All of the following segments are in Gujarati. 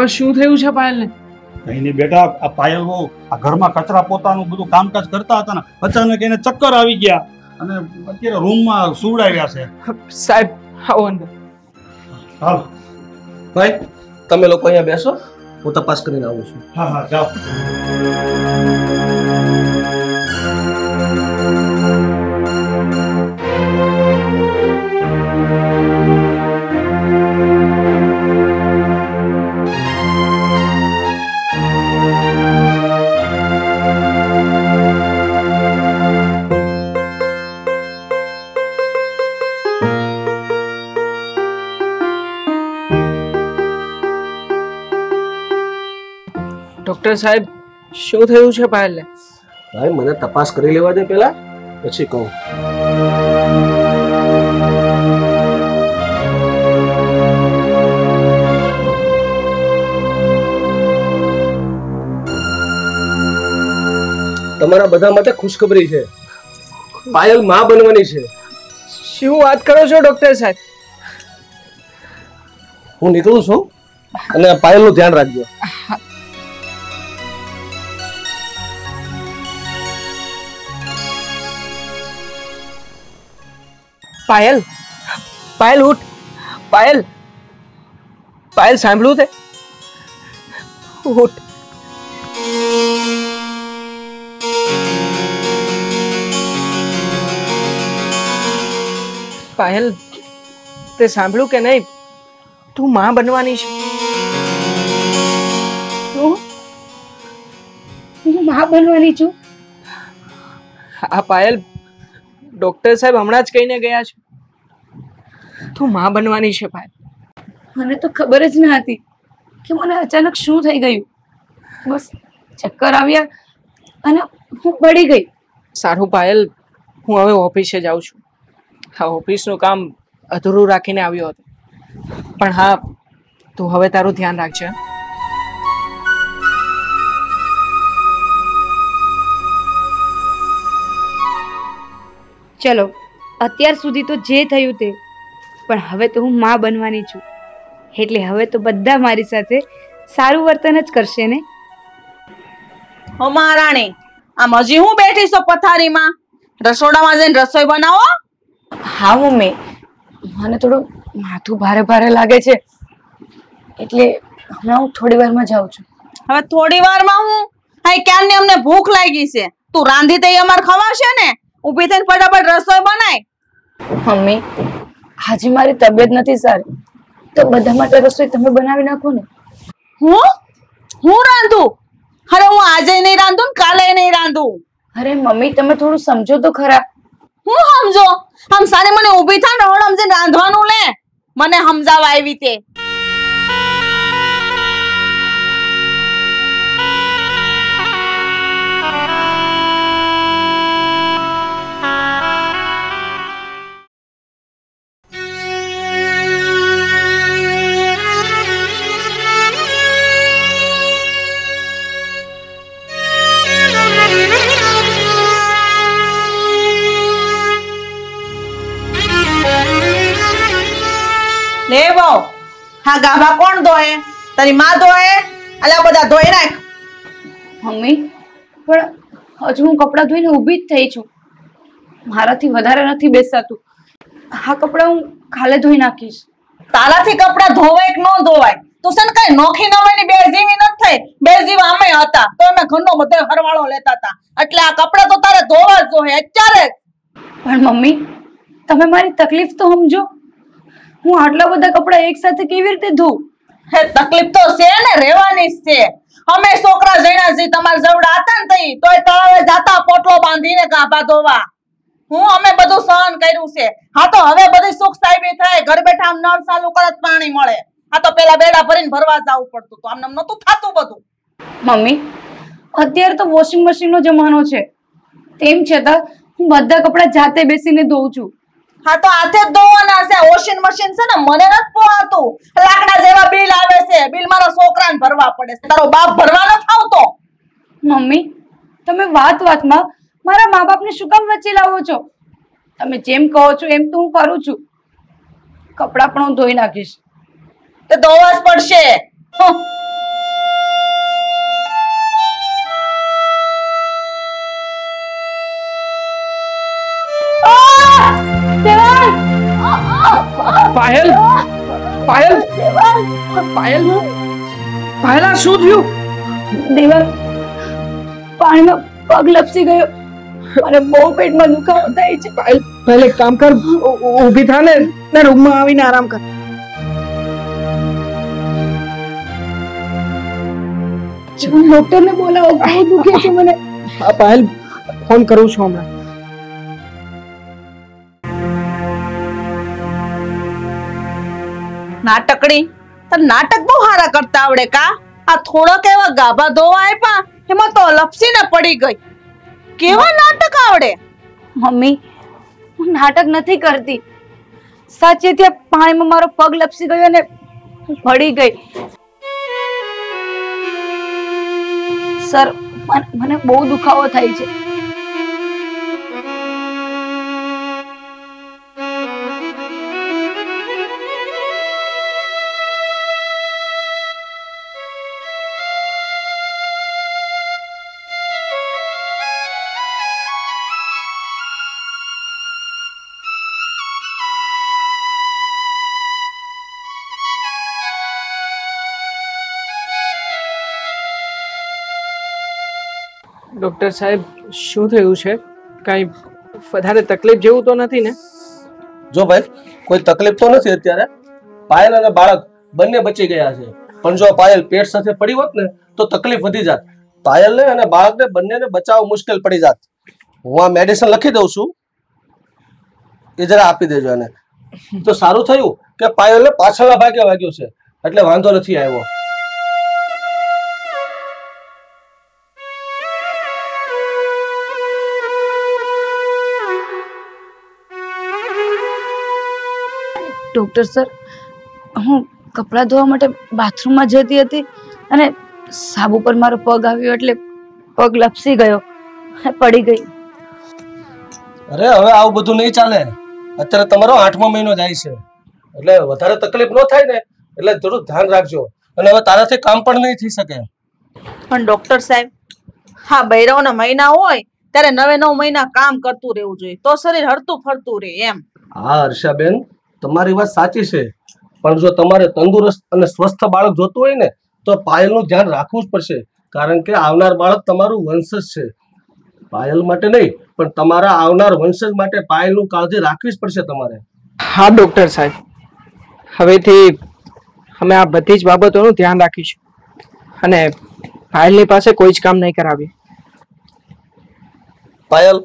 પપ્પા શું થયું છે પાયલને? કઈ નહીં બેટા આ પાયલ આ ઘરમાં કચરા પોતાનું બધું કામકાજ કરતા હતા ને અચાનક એને ચક્કર આવી ગયા અને અત્યારે રૂમમાં સુવડાવ્યા છે. સાહેબ આવો અંદર. હાલ ભાઈ તમે લોકો અહીંયા બેસો હું તપાસ કરીને આવું છું. હા હા જાઓ. ડોક્ટર સાહેબ શું થયું છે પાયલને ભાઈ મને તપાસ કરી લેવા દે પહેલા પછી કહું. તમારા બધા માટે ખુશખબરી છે. પાયલમાં બનવાની છે. શું વાત કરો છો ડોક્ટર સાહેબ? હું નીકળું છું અને પાયલનું ધ્યાન રાખજો. પાયલ. પાયલ ઉઠ. પાયલ. પાયલ સાંભળ્યું તે? ઉઠ. પાયલ તે સાંભળ્યું કે નહીં? તું માં બનવાની છે. હું હું બનવાની છું? આ પાયલ ડોક્ટર સાહેબ હમણાં જ કહીને ગયા છે. તું માં બનવાની છે ભાઈ. મને તો ખબર જ ન હતી કે મને અચાનક શું થઈ ગયું. બસ ચક્કર આવ્યા અને હું પડી ગઈ. સારું પાયલ હું હવે ઓફિસે જાઉં છું. હા ઓફિસનું કામ અધૂરું રાખીને આવ્યો હતો. પણ હા તું હવે તારું ધ્યાન રાખજે ચલો અત્યાર સુધી તો જે થયું તે પણ હવે તો હું માં બનવાની છું. એટલે હવે તો બધા મારી સાથે સારું વર્તન જ કરશે ને? હો મહારાણી આમ હજી હું બેઠી છું પથારીમાં? રસોડામાં જઈને રસોઈ બનાવો? હા મમ્મી. મને થોડું માથું ભારે ભારે લાગે છે. એટલે હમણાં હું થોડી વારમાં જાઉં છું. હવે થોડી વારમાં હું? હા ક્યારની અમને ભૂખ લાગી છે? તું રાંધી તઈ અમાર ખવાશે ને? ઊભી થઈને ફટાફટ રસોઈ બનાય. મમ્મી આજે મારી તબિયત નથી સારી. તો બધા માટે રસોઈ તમે બનાવી નાખો ને. હું? હું રાંધું? અરે હું આજે નહીં રાંધું ને કાલે નહીં રાંધું. અરે મમ્મી તમે થોડું સમજો તો ખરા. હું સમજો? આમ સાને મને ઊભી થા ને સમજીને રાંધવાનું લે. મને સમજાવવા આવી તે. તારી માં ધોય અલા બધા ધોઈ નાખ. મમ્મી પણ હજુ હું કપડાં ધોઈને ઊભી જ થઈ છું. મારાથી વધારે નથી બેસાતું. આ કપડાં હું કાલે ધોઈ નાખીશ. તારાથી કપડા ધોવાય કે ન ધોવાય? તું છે ને કઈ નોખી નવાની બે જીવી નથી થઈ. બે જીવ અમે હતા. તો અમે ઘરનો બધો હરવાળો લેતા હતા. એટલે આ કપડા તો તારે ધોવા જ જોઈએ અત્યારે. પણ મમ્મી તમે મારી તકલીફ તો સમજો. હું આટલા બધા કપડાં એક સાથે કેવી રીતે ધોઉં? તકલીફ તો છે ને, રહેવાની જ છે. અમે છોકરા જણા છે તમારા જવડા હતા ને તઈ, તોય તળાવે જાતા પોટલો બાંધીને ગાભા ધોવા. હું અમે બધું સહન કર્યું છે. હા તો હવે બધી સુખ સાહેબી થાય, ઘર બેઠા આમ નળ ચાલુ કરે તો પાણી મળે. આ તો પેલા બેડા ભરીને ભરવા જવું પડતું હતું. આમ નતું થતું બધું. મમ્મી, અત્યારે તો વોશિંગ મશીનનો જમાનો છે. તેમ છતાં હું બધા કપડાં જાતે બેસીને ધોઉં છું. હા તો હાથે ધોવાના છે. વોશિંગ મશીન છે ને મને નથી પોહાતું લાકડા જેવા બિલ આવે છે. બિલ મારા છોકરાને ભરવા પડે છે. તારો બાપ ભરવા ન આવતો. મમ્મી તમે વાત વાતમાં મારા મા બાપને શું કામ વચ્ચે લાવો છો? તમે જેમ કહો છો એમ તો હું કરું છું. કપડાં પણ હું ધોઈ નાખીશ. તો ધોવા જ પડશે. પાયલ? પાયલ? પાયલ પાયલ આ શું થયું? દેવા પાણીમાં પગ લપસી ગયો. મારે બહુ પેટમાં દુખાવો થાય છે. પાયલ પહેલે કામ કર. ઊભી થા ને ને રૂમમાં આવીને આરામ કર. ડોક્ટર ને બોલાવો બહુ દુખે છે મને. પાયલ ફોન કરું છું હમણાં. નાટકડી? તને નાટક બહુ સારા કરતા આવડે કા? આ થોડોક એવા ગાભા ધોવા આપ્યા એમાં તો લપસીને પડી ગઈ. કેવા નાટક આવડે? મમ્મી, હું નાટક નથી કરતી. સાચે ત્યાં પાણીમાં મારો પગ લપસી ગયો અને પડી ગઈ. સર, મને બહુ દુખાવો થાય છે. ડોક્ટર સાહેબ, શું થયું છે? કાંઈ વધારે તકલીફ જેવું તો નથી ને? જો ભાઈ, કોઈ તકલીફ તો નથી અત્યારે. પાયલ અને બાળક બંને બચી ગયા છે. પણ જો પાયલ પેટ સાથે પડી હોત ને, તો તકલીફ વધી જાત. પાયલને અને બાળકને બંનેને બચાવવું મુશ્કેલ પડી જાત. હું આ મેડિસિન લખી દઉં છું. એ જરા આપી દેજો એને. તો સારું થયું કે પાયલને પાછળના ભાગે વાગ્યું છે. એટલે વાંધો નથી આવ્યો. ડોક્ટર સર હું કપડાં ધોવા માટે બાથરૂમમાં જતી હતી અને સાબુ પર મારો પગ આવ્યો એટલે પગ લપસી ગયો પડી ગઈ. અરે હવે આવું બધું નહીં ચાલે. અત્યારે તમારો આઠમો મહિનો જાય છે. એટલે વધારે તકલીફ ન થાય ને એટલે થોડું ધ્યાન રાખજો. અને હવે તારાથી કામ પણ નહીં થઈ શકે. પણ ડોક્ટર સાહેબ હા બૈરવના મહિના હોય ત્યારે નવે નવ મહિના કામ કરતું રહેવું જોઈએ. તો શરીર હરતું ફરતું રહે એમ. હા હર્ષાબેન. તમારી વાત સાચી છે. પણ જો તમારે તંદુરસ્ત અને સ્વસ્થ બાળક જોતું હોય ને તો પાયલનું ધ્યાન રાખવું જ પડશે. કારણ કે આવનાર બાળક તમારું વંશજ છે. પાયલ માટે નહીં પણ તમારા આવનાર વંશજ માટે પાયલનું કાળજી રાખવી જ પડશે તમારે. હા ડોક્ટર સાહેબ. હવેથી અમે આ બધી જ બાબતોનું ધ્યાન રાખીશું. અને પાયલની પાસે કોઈ જ કામ નહીં કરાવીએ. પાયલ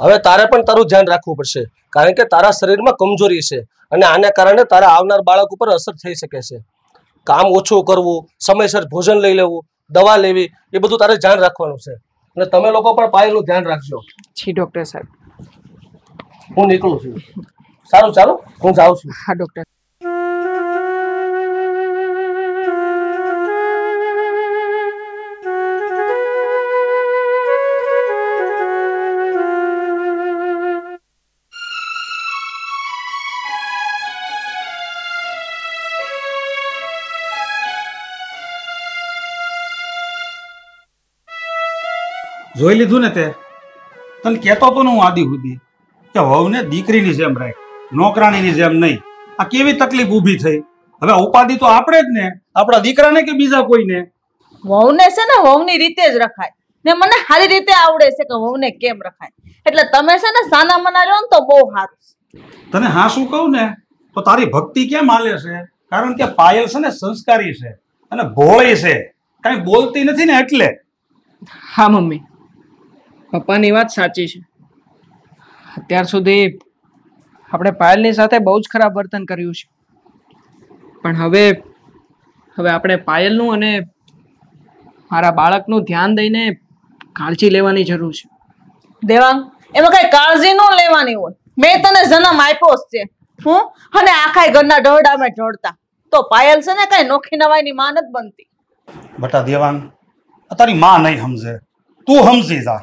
હવે તારે પણ તારું ધ્યાન રાખવું પડશે. કારણ કે તારા શરીરમાં કમજોરી છે અને આને કારણે તારા આવનાર બાળક ઉપર અસર થઈ શકે છે. કામ ઓછું કરવું સમયસર ભોજન લઈ લેવું દવા લેવી એ બધું તારે ધ્યાન રાખવાનું છે. અને તમે લોકો પણ પાયલનું ધ્યાન રાખજો. જી ડોક્ટર સાહેબ. હું નીકળું છું. સારું ચાલો હું જાઉં છું. હા ડોક્ટર જોઈ લીધું ને તે? તને કહેતો તો ને હું આદિ સુધી કે વહુને દીકરીની જેમ રાખ નોકરાણીની જેમ નહીં. આ કેવી તકલીફ ઊભી થઈ? હવે ઉપાધિ તો આપણે જ ને આપણા દીકરાને કે બીજા કોઈને? વહુને છે ને વહુની રીતે જ રખાય. ને મને સારી રીતે આવડે છે કે વહુને કેમ રખાય. એટલે તમે છે ને સાના મના રહ્યો ને તો બહુ સારું તને હા શું કહું ને? તો તારી ભક્તિ કેમ હાલે છે? કારણ કે પાયલ છે ને સંસ્કારી છે અને ભોળી છે. કાંઈ બોલતી નથી ને એટલે? હા મમ્મી. પપ્પાની વાત સાચી છે. અત્યાર સુધી આપણે પાયલની સાથે બહુ જ ખરાબ વર્તન કર્યું છે. પણ હવે હવે આપણે પાયલનું અને મારા બાળકનું ધ્યાન દઈને કાળજી લેવાની જરૂર છે. દેવાંગ એમાં કઈ કાળજી ન લેવાની હોય. મેં તને જન્મ આપ્યો છે હું? અને આખા ઘરના ઢોરડા મેં ઢોળતા. તો પાયલ છે ને કઈ નોખી નવાઈની માં નથી બનતી. બટા દેવાંગ તારી માં નહીં સમજે. તું સમજી જા.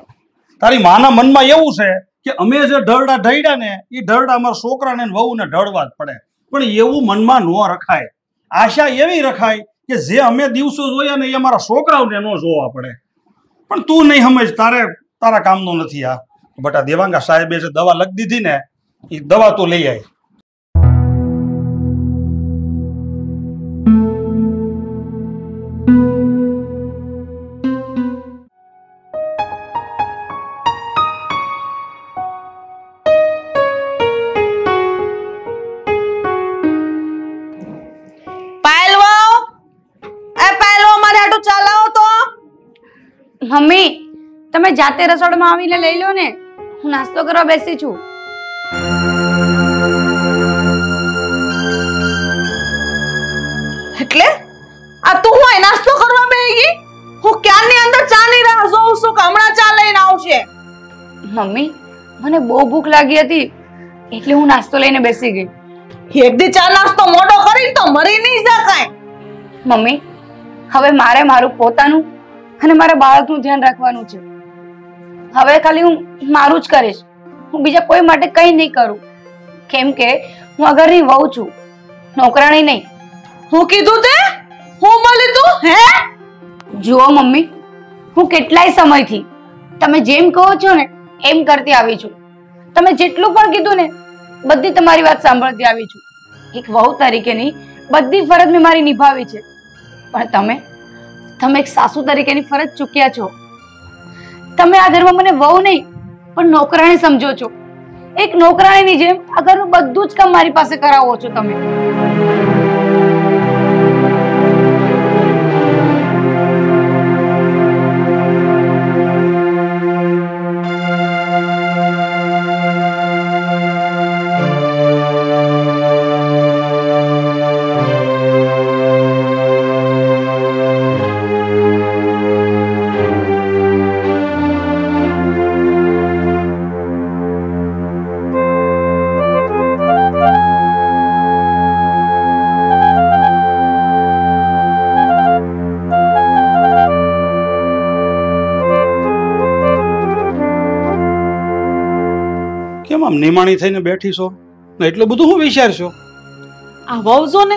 તારી માના મનમાં એવું છે કે અમે જે ઢળડા ઢળ્યા ને એ ઢળડા અમારા છોકરાને વહુને ઢળવા જ પડે. પણ એવું મનમાં ન રખાય. આશા એવી રખાય કે જે અમે દિવસો જોયા ને એ અમારા છોકરાઓને ન જોવા પડે. પણ તું નહીં સમજ, તારે, તારા કામનો નથી આ. બટા દેવાંગા સાહેબે જે દવા લખી દીધી ને એ દવા તો લઈ આવી તમે જાતે રસોડમાં આવીને લઈ લો ને હું નાસ્તો કરવા બેસી છું. એટલે? આ તું હોય નાસ્તો કરવા બેહી ગઈ હું ક્યારની અંદર ચાની રાહ જોઉં છું કે હમણાં ચા લઈને આવશે? મમ્મી મને બહુ ભૂખ લાગી હતી એટલે હું નાસ્તો લઈને બેસી ગઈ. એક દી ચા નાસ્તો મોટો કરીને તો મરી નહીં શકાય. મમ્મી હવે મારે મારું પોતાનું અને મારા બાળકનું ધ્યાન રાખવાનું છે. હવે ખાલી હું મારું જ કરીશ. હું બીજા કોઈ માટે કંઈ નહીં કરું. કેમ કે હું અગરની વહુ છું. નોકરાણી નહીં. હું કીધું તે? હું મળી તું? હે? જુઓ મમ્મી હું કેટલાય સમયથી તમે જેમ કહો છો ને એમ કરતી આવી છું. તમે જેટલું પણ કીધું ને બધી તમારી વાત સાંભળતી આવી છું. એક વહુ તરીકેની બધી ફરજ મેં મારી નિભાવી છે. પણ તમે તમે એક સાસુ તરીકેની ફરજ ચૂક્યા છો. તમે આ ઘરમાં મને વહુ નહીં, પણ નોકરાણી સમજો છો. એક નોકરાણીની જેમ આ ઘરનું બધું જ કામ મારી પાસે કરાવો છો તમે. આમ નિમાણી થઈને બેઠી છો ને એટલું બધું હું વિચારશો? આ વહુ ને.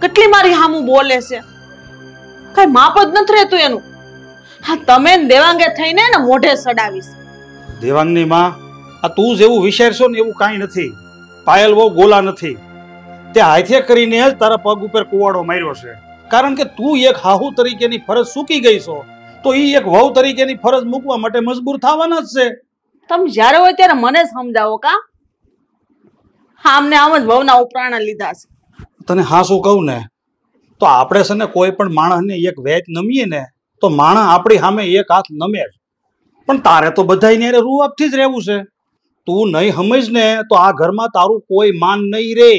કેટલી મારી હામું બોલે છે? કઈ માપ જ નથી રહેતું એનું. હા તમે દેવાંગે થઈને ને મોઢે સડાવીશ. દેવાંગની માં આ તું જેવું વિચારશો ને એવું કાંઈ નથી. પાયલ બહુ ગોલા નથી. તે હાથે કરીને જ તારા પગ ઉપર કુવાડો માર્યો છે. કારણ કે તું એક હાહુ તરીકેની ફરજ સૂકી ગઈ છો. તો એ એક વહુ તરીકેની ફરજ મૂકવા માટે મજબૂર થવાના જ છે. તમે જ્યારે હોય ત્યારે મને સમજાવો કા? હા, અમને આમ જ ભવના ઉપરાણા લીધા છે. તને હા શું કહું ને? તો આપણે છે ને કોઈ પણ માણસને એક વેચ નમીએ ને, તો માણસ આપણી સામે એક હાથ નમે પણ તારે તો બધાયને હારે રૂઆબથી જ રહેવું છે. તું નહીં સમજ ને તો આ ઘરમાં તારું કોઈ માન નહીં રે.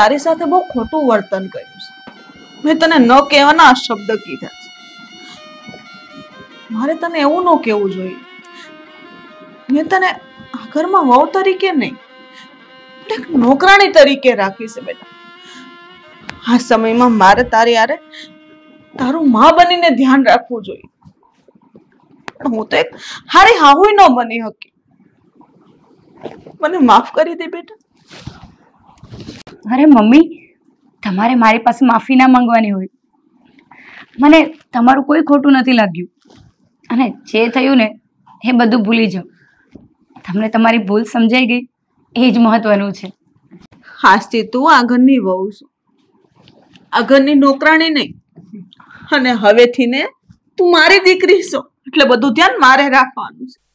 તારી સાથે બહુ ખોટું વર્તન કર્યું છે. મેં તને ન કહેવાના શબ્દ કીધા મારે તને એવું ન કહેવું જોઈએ. મેં તને આ ઘરમાં વહુ તરીકે નહીં એક નોકરાણી તરીકે રાખી છે બેટા. આ સમયમાં મારે તારી યારે તારું માં બનીને ધ્યાન રાખવું જોઈએ. હું તો એક હારી હાહુય ન બની શકી મને માફ કરી દે બેટા. અરે મમ્મી, તમારે મારી પાસે માફી ના માંગવાની હોય. મને તમારું કોઈ ખોટું નથી લાગ્યું. અને જે થયું ને, એ બધું ભૂલી જાઓ. તમને તમારી ભૂલ સમજાઈ ગઈ, એ જ મહત્વનું છે. હાસ્તી તું આ ઘરની વહુ છું. આ ઘરની નોકરાણી નહીં. અને હવેથી ને તું મારી દીકરી છો. એટલે બધું ધ્યાન મારે રાખવાનું છે.